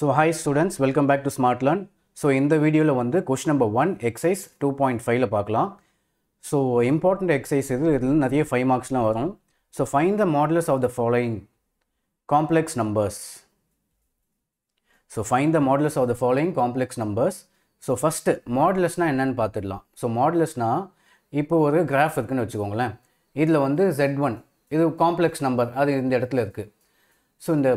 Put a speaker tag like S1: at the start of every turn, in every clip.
S1: So hi students welcome back to Smart Learn so இந்த வீடியோவில் வந்து question number one exercise two point ஃபைவ்ல பார்க்கலாம். ஸோ இம்பார்ட்டண்ட் எக்ஸசைஸ் இது. இதில் நிறைய ஃபைவ் மார்க்ஸ்லாம் வரும். So find the modulus of the following complex numbers so find the modulus of the following complex numbers so first மாடலஸ்னால் என்னென்னு பார்த்துடலாம். ஸோ மாடலஸ்னால் இப்போ ஒரு கிராஃப் இருக்குதுன்னு வச்சுக்கோங்களேன். இதில் வந்து ஜெட் ஒன் இது காம்ப்ளெக்ஸ் நம்பர் அது இந்த இடத்துல இருக்குது ஸோ இந்த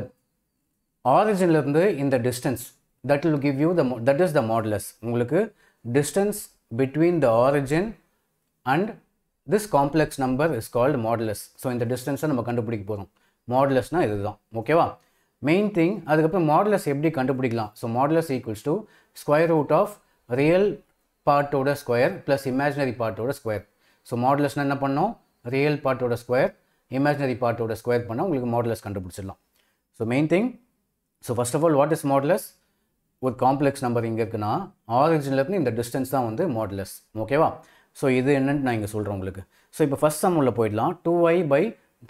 S1: ஆரிஜின்லேருந்து இந்த distance that will give you the that is the modulus உங்களுக்கு distance between the origin and this complex number is called modulus so இந்த டிஸ்டன்ஸை நம்ம கண்டுபிடிக்க போகிறோம் மாடலஸ்னால் இதுதான். ஓகேவா மெயின் திங் அதுக்கப்புறம் மாடலஸ் எப்படி கண்டுபிடிக்கலாம்? So modulus equals to square root of real பார்ட்டோட square plus imaginary பார்ட்டோட ஸ்கொயர் ஸோ மாடலஸ்னால் என்ன பண்ணோம்? ரியல் பார்ட்டோட ஸ்கொயர் இமேஜினரி பார்ட்டோட ஸ்கொயர் பண்ணால் உங்களுக்கு மாடலஸ் கண்டுபிடிச்சிடலாம். So main thing so first of all what is modulus ஒரு காம்ப்ளெக்ஸ் நம்பர் இங்கே இருக்குன்னா ஆரிஜின்லேருந்து இந்த டிஸ்டன்ஸ் தான் வந்து மாடுலஸ் ஓகேவா ஸோ இது என்னன்னு நான் இங்கே சொல்கிறேன் உங்களுக்கு. ஸோ இப்போ ஃபஸ்ட் சம் உள்ள போயிடலாம். Two i by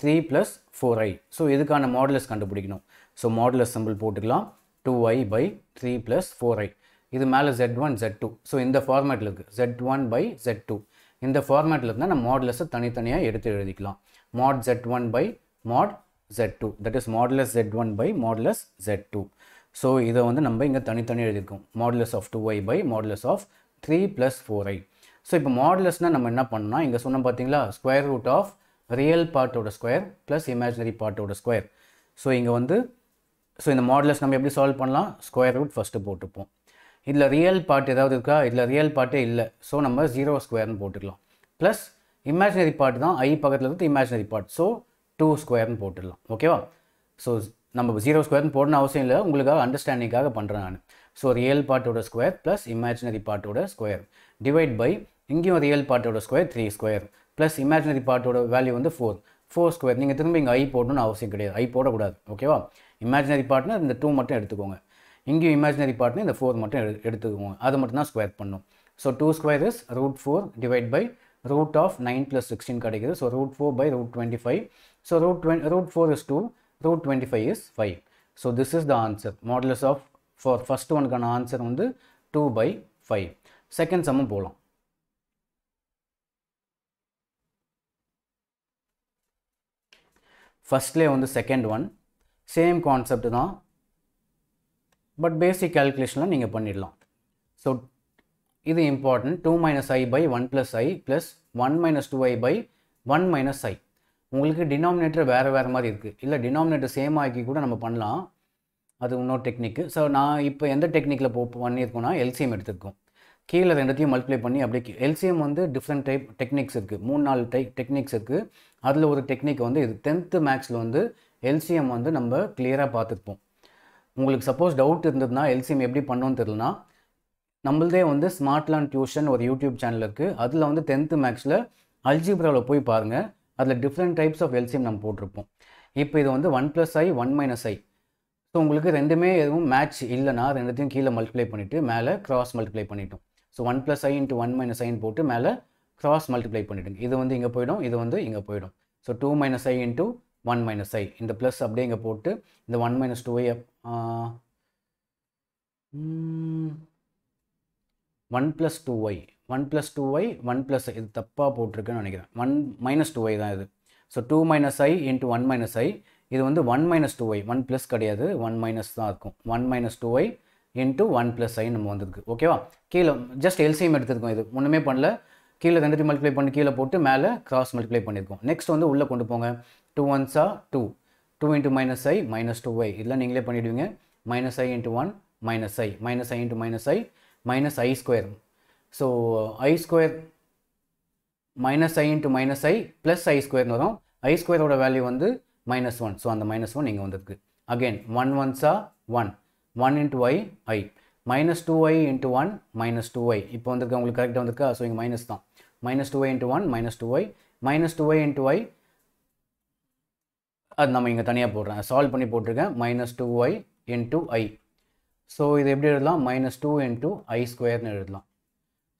S1: three plus four i so இதுக்கான மாடுலஸ் கண்டுபிடிக்கணும். ஸோ மாடுலஸ் சிம்பிள் போட்டுக்கலாம். Two i by three plus four i இது மேலே z one z two so இந்த ஃபார்மேட்டில் இருக்குது z one by z two இந்த ஃபார்மேட்டில் இருந்தால் நம்ம மாடுலஸை தனித்தனியாக எடுத்து எழுதிக்கலாம். Mod z one by mod z2 that is modulus z1 by modulus z2 so இதை வந்து நம்ம இங்கே தனித்தனியாக எழுதியிருக்கோம். Modulus of 2i by modulus of 3 plus 4i so இப்போ மாடுலஸ்னால் நம்ம என்ன பண்ணால் இங்கே சொன்னோம் பார்த்தீங்களா ஸ்கொயர் ரூட் ஆஃப் ரியல் பார்ட்டோட ஸ்கொயர் ப்ளஸ் இமேஜினரி பார்ட்டோட ஸ்கொயர் ஸோ இங்கே வந்து ஸோ இந்த மாடுலஸ் நம்ம எப்படி சால்வ் பண்ணலாம்? ஸ்கொயர் ரூட் ஃபஸ்ட்டு போட்டுப்போம். இதில் ரியல் பார்ட் ஏதாவது இருக்கா? இதில் ரியல் பார்ட்டே இல்லை. ஸோ நம்ம ஜீரோ ஸ்கொயர்னு போட்டுக்கலாம். ப்ளஸ் இமேஜினரி பார்ட் தான் ஐ பக்கத்தில் இருந்து இமேஜினரி பார்ட் ஸோ டூ ஸ்கொயர்னு போட்டுடலாம். ஓகேவா ஸோ நம்ம ஜீரோ ஸ்கொயர்னு போடணும் அவசியம் இல்லை. உங்களுக்காக அண்டர்ஸ்டாண்டிங்காக பண்ணுறேன் நான். ஸோ ரியல் பார்ட்டோட ஸ்கொயர் ப்ளஸ் இமேஜினரி பார்ட்டோட ஸ்கொயர் டிவைட் பை இங்கேயும் real பார்ட்டோட square three square plus imaginary பார்ட்டோட value வந்து ஃபோர் ஃபோர் ஸ்கொயர் நீங்கள் திரும்ப இங்கே ஐ போடணும்னு அவசியம் கிடையாது. ஐ போடக்கூடாது. ஓகேவா இமேஜினரி பார்ட்னா இந்த டூ மட்டும் எடுத்துக்கோங்க. இங்கேயும் இமேஜினரி பார்ட்னா இந்த ஃபோர் மட்டும் எடு எடுத்துக்கோங்க. அதை மட்டும் தான் ஸ்கொயர் பண்ணும். So two square is root four divide by root of nine plus sixteen கிடைக்குது. So root four by root twenty five so root twenty root four is two root twenty five is five so this is the answer modulus of for first ஒனுக்கான answer வந்து two by five second சம்மும் போகலாம் ஃபஸ்ட்லேயே வந்து second one same concept தான். But basic கேல்குலேஷனில் நீங்கள் பண்ணிடலாம். So இது important two minus i by one plus i plus one minus two i by one minus i உங்களுக்கு டினாமினேட்டர் வேறு வேறு மாதிரி இருக்குது இல்லை டினாமினேட்டர் சேம் ஆக்கி கூட நம்ம பண்ணலாம். அது இன்னொரு டெக்னிக்கு ஸோ நான் இப்போ எந்த டெக்னிக்கில் போ பண்ணியிருக்கோன்னா எல்சிஎம் எடுத்துருக்கோம். கீழே ரெண்டுத்தையும் மல்டிப்ளை பண்ணி அப்படியே எல்சிஎம் வந்து டிஃப்ரெண்ட் டைப் டெக்னிக்ஸ் இருக்குது மூணு நாலு டைப் டெக்னிக்ஸ் இருக்குது அதில் ஒரு டெக்னிக் வந்து இது டென்த்து மேக்ஸில் வந்து எல்சிஎம் வந்து நம்ம கிளியராக பார்த்துருப்போம். உங்களுக்கு சப்போஸ் டவுட் இருந்ததுன்னா எல்சிஎம் எப்படி பண்ணோன்னு தெரிலனா நம்மளதே வந்து ஸ்மார்ட் லேர்ன் டியூஷன் ஒரு யூடியூப் சேனல் இருக்குது அதில் வந்து டென்த்து மேக்ஸில் அல்ஜிப்ராவில் போய் பாருங்கள் அதில் டிஃப்ரெண்ட் டைப்ஸ் ஆஃப் எல்சிஎம் நம்ம போட்டிருப்போம். இப்போ இது வந்து one plus i one minus i so உங்களுக்கு ரெண்டுமே எதுவும் மேட்ச் இல்லைனா ரெண்டுத்தையும் கீழே மல்டிப்ளை பண்ணிவிட்டு மேலே கிராஸ் மல்டிப்ளை பண்ணிட்டோம். So one plus i into one minus ஐன்னு போட்டு மேலே கிராஸ் மல்டிப்ளை பண்ணிவிடுங்க இது வந்து இங்கே போயிடும் இது வந்து இங்கே போயிடும். So two minus i into one minus i இந்த ப்ளஸ் அப்படியே இங்கே போட்டு இந்த one minus two i one plus two y one plus two y one plus இது தப்பாக போட்டிருக்குன்னு நினைக்கிறேன். ஒன் மைனஸ் டூ ஒய் தான் இது. So two minus i into one minus i இது வந்து one minus two y one plus கிடையாது. One minus தான் இருக்கும். One minus two y into one plus i நம்ம வந்திருக்கு. ஓகேவா கீழே ஜஸ்ட் எல்சிஎம் எடுத்துருக்கோம் இது. ஒன்றுமே பண்ணல. கீழே ரெண்டுத்தையும் மல்டிப்ளை பண்ணி கீழே போட்டு மேலே கிராஸ் மல்டிப்ளை பண்ணியிருக்கோம். நெக்ஸ்ட் வந்து உள்ளே கொண்டு போங்க. Two ஒன்ஸா two two into minus i minus two y இதெல்லாம் நீங்களே பண்ணிவிடுவீங்க minus i into one minus i minus i into minus i minus i square so i square minus i into minus i plus i ஸ்கொயர்னு வரும். I ஸ்கொயரோட value வந்து minus one so அந்த minus one இங்கே வந்திருக்கு. Again one ஒன்ஸா one one into y i minus two y into one minus two y இப்போ வந்துருக்கு உங்களுக்கு கரெக்டாக வந்திருக்கா? ஸோ இங்கே மைனஸ் தான். Minus two y into one minus two y minus two y into y அது நம்ம இங்கே தனியாக போடுறேன். சால்வ் பண்ணி போட்டிருக்கேன். Minus two y into i so இது எப்படி எழுதலாம்? மைனஸ் டூ இன்ட்டு ஐ ஸ்கொயர்னு எழுதலாம்.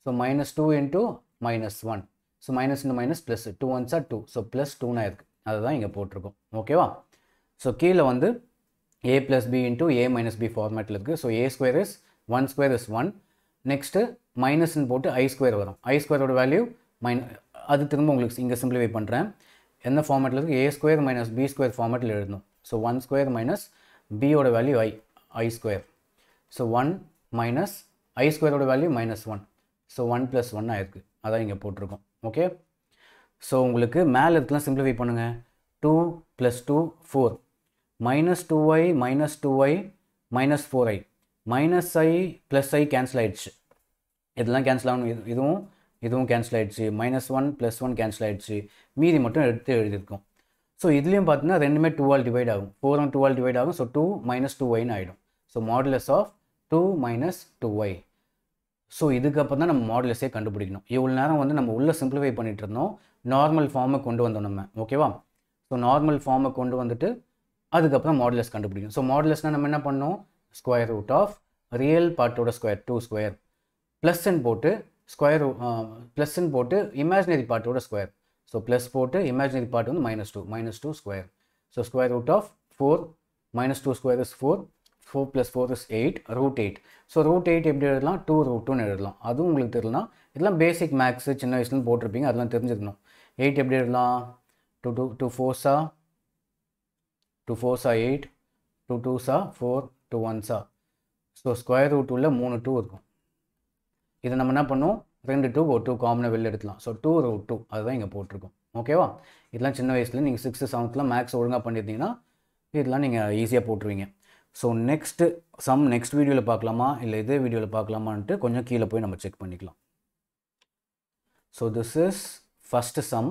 S1: So minus two into minus one so minus into minus plus two ஒன்ஸா two so plus டூனா இருக்குது அதுதான் இங்கே போட்டிருக்கோம். ஓகேவா ஸோ கீழே வந்து a plus b into a minus b ஃபார்மேட்டில் இருக்குது so a square is one square is one next மைனஸ்ன்னு போட்டு ஐ ஸ்கொயர் வரும். ஐ ஸ்கொயரோட வேல்யூ மைன் அது திரும்ப உங்களுக்கு இங்கே சிம்பிளிஃபை பண்ணுறேன் எந்த ஃபார்மேட்டில் இருக்குது a square minus b square ஃபார்மேட்டில் எழுதணும். ஸோ ஒன் ஸ்கொயர் மைனஸ் பியோட value i i square so one minus i ஸ்கொயரோட value minus one so one plus one ஆயிருக்கு அதான் இங்கே போட்டிருக்கோம். ஓகே ஸோ உங்களுக்கு மேலே இருக்கலாம் சிம்பிளிஃபை பண்ணுங்கள் two plus two four minus two y minus two y minus four i minus i plus i cancel ஆகிடுச்சு இதெல்லாம் கேன்சல் ஆகணும். இது இதுவும் இதுவும் கேன்சல் ஆகிடுச்சு minus one plus one cancel ஆகிடுச்சு மீதி மட்டும் எடுத்து எழுதியிருக்கோம். ஸோ இதுலேயும் பார்த்தீங்கன்னா ரெண்டுமே டூவால் டிவைட் ஆகும். ஃபோரும் டூவால் டிவைட் ஆகும். ஸோ டூ மைனஸ் டூ ஒய்னு ஆகிடும் so modulus of two minus two y so இதுக்கப்புறம் தான் நம்ம மாடுலஸே கண்டுபிடிக்கணும். இவ்வளோ நேரம் வந்து நம்ம உள்ளே சிம்பிளிஃபை பண்ணிட்டு இருந்தோம். நார்மல் ஃபார்மை கொண்டு வந்தோம் நம்ம. ஓகேவா ஸோ நார்மல் ஃபார்மை கொண்டு வந்துட்டு அதுக்கப்புறம் மாடுலஸ் கண்டுபிடிக்கணும். ஸோ மாடுலஸ்னால் நம்ம என்ன பண்ணோம்? ஸ்கொயர் ரூட் ஆஃப் ரியல் பார்ட்டோட ஸ்கொயர் டூ ஸ்கொயர் ப்ளஸ்ன்னு போட்டு ஸ்கொயர் ப்ளஸ்ன்னு போட்டு இமேஜினரி பார்ட்டோட ஸ்கொயர் ஸோ ப்ளஸ் போட்டு இமேஜினரி பார்ட் வந்து minus two minus two square so square root of four minus two square is four four plus four is eight root eight so root eight எப்படி எழுதலாம்? Two root டூன்னு எழுதலாம். அதுவும் உங்களுக்கு தெரியலாம் இதெல்லாம் பேசிக் மேக்ஸு சின்ன வயசுலேருந்து போட்டிருப்பீங்க அதெல்லாம் தெரிஞ்சுக்கணும். எயிட் எப்படி எழுதலாம்? டூ டூ டூ ஃபோர்ஸா டூ ஃபோர்ஸா எயிட் டூ டூஸா ஃபோர் டூ ஒன்ஸா ஸோ ஸ்கொயர் ரூட் உள்ள மூணு டூ இருக்கும். இதை நம்ம என்ன பண்ணுவோம்? ரெண்டு டூ ஒரு டூ காமனாக வெளில எடுக்கலாம் ஸோ டூ ரூட் டூ அதுதான் இங்கே போட்டிருக்கோம். ஓகேவா இதெல்லாம் சின்ன வயசில் நீங்கள் சிக்ஸ்த்து செவன்த்தில் மேக்ஸ் ஒழுங்காக பண்ணியிருந்தீங்கன்னா இதெல்லாம் நீங்கள் ஈஸியாக போட்டுருவீங்க. ஸோ நெக்ஸ்ட்டு சம் நெக்ஸ்ட் வீடியோவில் பார்க்கலாமா? இல்லை இதே வீடியோவில் பார்க்கலாமான்ட்டு கொஞ்சம் கீழே போய் நம்ம செக் பண்ணிக்கலாம். So this is first sum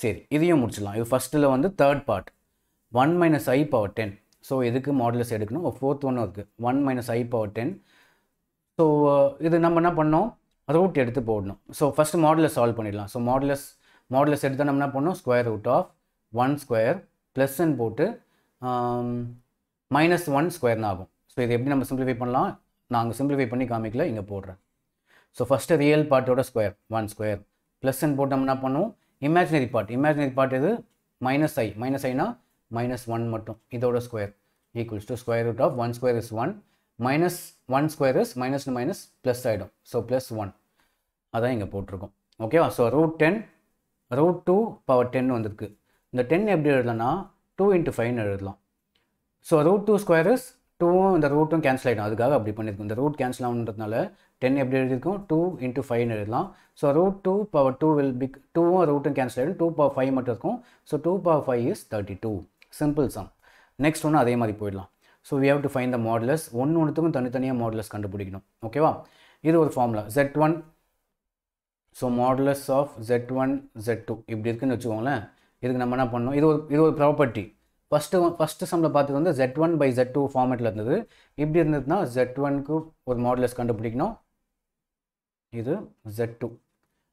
S1: சரி இதையும் முடிச்சிடலாம். இது ஃபஸ்ட்டில் வந்து third part one minus i power ten so எதுக்கு மாடலஸ் எடுக்கணும்? ஃபோர்த் ஒன்றும் இருக்குது one minus i power ten so இது நம்ம என்ன பண்ணோம்? ரூட் எடுத்து போடணும். ஸோ ஃபஸ்ட்டு மாடலஸ் சால்வ் பண்ணிடலாம். ஸோ மாடலஸ் மாடலஸ் எடுத்து நம்ம என்ன பண்ணோம்? Square root of one square ப்ளஸ்ன்னு போட்டு மைனஸ் ஒன் ஸ்கொயர்னு ஆகும். ஸோ இது எப்படி நம்ம சிம்பிளிஃபை பண்ணலாம்? நாங்கள் சிம்பிளிஃபை பண்ணி காமிக்கல இங்கே போடுறேன். ஸோ ஃபஸ்ட்டு ரியல் பார்ட்டோட ஸ்கொயர் ஒன் ஸ்கொயர் ப்ளஸ்ன்னு போட்டோம் என்ன பண்ணுவோம்? இமேஜினரி பார்ட் இமேஜினரி பார்ட் இது மைனஸ் ஐ மைனஸ் ஐனா மைனஸ் ஒன் மட்டும். இதோட square equals to square root of one square is one minus one square is minus minus plus ஆகிடும் ஸோ ப்ளஸ் ஒன் அதான் இங்கே போட்டிருக்கோம். ஓகேவா so root ten root two power ten வந்திருக்கு. இந்த டென் எப்படி எழுதலாம்னா டூ இன்ட்டு ஃபைவ்னு எழுதலாம். So root two square is டூவும் இந்த ரூட்டும் கேன்சல் ஆகிடும் அதுக்காக அப்படி பண்ணியிருக்கோம். இந்த ரூட் கேன்சல் ஆகுன்றதுனால டென் எப்படி எழுதியிருக்கோம்? டூ இன்ட்டு ஃபைவ்னு எழுதலாம். So root two power two will pick டூவும் ரூட்டும் கேன்சல் ஆகிடும் டூ பவர் ஃபைவ் மட்டும் இருக்கும். So two power five is thirty two simple sum next ஒன்று அதே மாதிரி போயிடலாம். So we have to find the modulus ஒன்று ஒன்றுத்துக்கும் தனித்தனியாக மாடலஸ் கண்டுபிடிக்கணும். ஓகேவா இது ஒரு formula z one so modulus of z one z two இப்படி இருக்குன்னு வச்சுக்கோங்களேன். இதுக்கு நம்ம என்ன பண்ணோம் இது ஒரு இது ஒரு ப்ராப்பர்ட்டி ஃபஸ்ட்டு ஃபஸ்ட்டு சம்மில் பார்த்தது வந்து z one by z two ஃபார்மேட்டில் இருந்தது. இப்படி இருந்ததுன்னா ஜெட் ஒனுக்கு ஒரு மாடலஸ் கண்டுபிடிக்கணும். இது ஜெட் டூ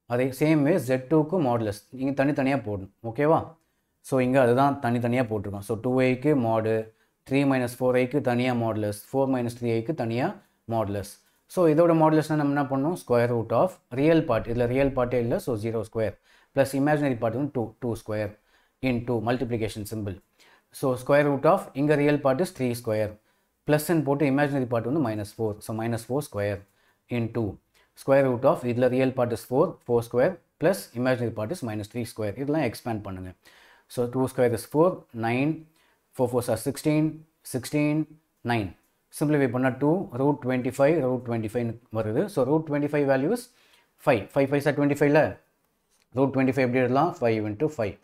S1: அதே சேம் வே ஜெட் டூக்கு மாடலஸ் நீங்கள் தனித்தனியாக போடணும். ஓகேவா ஸோ இங்கே அதுதான் தனித்தனியாக போட்டிருக்கோம். ஸோ டூ ஐக்கு மாடு த்ரீ மைனஸ் ஃபோர் ஐக்கு தனியாக மாடலஸ் ஃபோர் மைனஸ் த்ரீ ஐக்கு தனியாக மாடலஸ் ஸோ இதோட மாடலஸ்னால் நம்ம என்ன பண்ணோம் square root of real part இதில் ரியல் பார்ட்டே இல்லை so zero square plus imaginary part வந்து two two square in two multiplication simple so square root of இங்கே real part is three square ப்ளஸ்ன்னு போட்டு இமேஜினரி பார்ட் வந்து minus four so minus four square in two square root of இதில் real part is four four square plus imaginary part is minus three square இதெல்லாம் expand பண்ணுங்கள் so two square is four nine four four sir sixteen sixteen nine simplify பண்ணால் two root twenty five root twenty five வருது. So root twenty five values five five five sir twenty ஃபைவ்ல root twenty five எப்படி எழுதலாம்? Five into five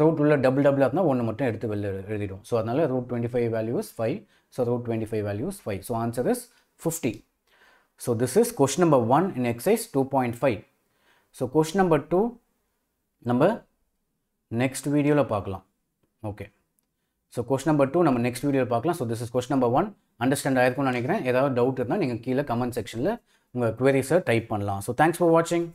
S1: root உள்ள double double இருந்தால் ஒன்று மட்டும் எடுத்து வெளில எழுதிடும். ஸோ அதனால் root twenty five values five so root twenty five values five so answer is fifty so this is question number one in exercise two point five so question number two நம்ம next வீடியோவில் பார்க்கலாம். Okay so question number two நம்ம next வீடியோவில் பார்க்கலாம். So this is question number one understand ஆயிருக்கும்னு நினைக்கிறேன். ஏதாவது doubt இருந்தால் நீங்கள் கீழே கமெண்ட் செக்ஷனில் உங்கள் குவரிஸை டைப் பண்ணலாம். ஸோ தேங்க்ஸ் ஃபார் வாட்சிங்